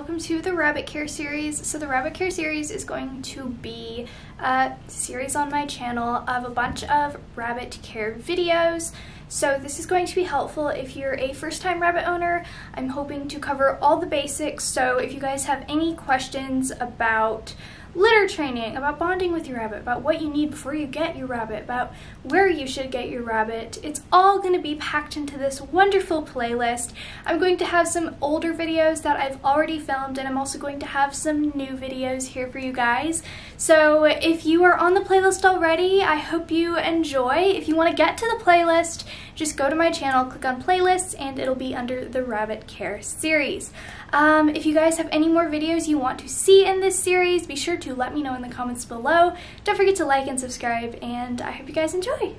welcome to the rabbit care series. So the rabbit care series is going to be a series on my channel of a bunch of rabbit care videos. So this is going to be helpful if you're a first time rabbit owner. I'm hoping to cover all the basics. So if you guys have any questions about litter training, about bonding with your rabbit, about what you need before you get your rabbit, about where you should get your rabbit. It's all going to be packed into this wonderful playlist. I'm going to have some older videos that I've already filmed and I'm also going to have some new videos here for you guys. So if you are on the playlist already, I hope you enjoy. If you want to get to the playlist, just go to my channel, click on playlists, and it'll be under the Rabbit Care series. Um, if you guys have any more videos you want to see in this series, be sure to let me know in the comments below. Don't forget to like and subscribe, and I hope you guys enjoy.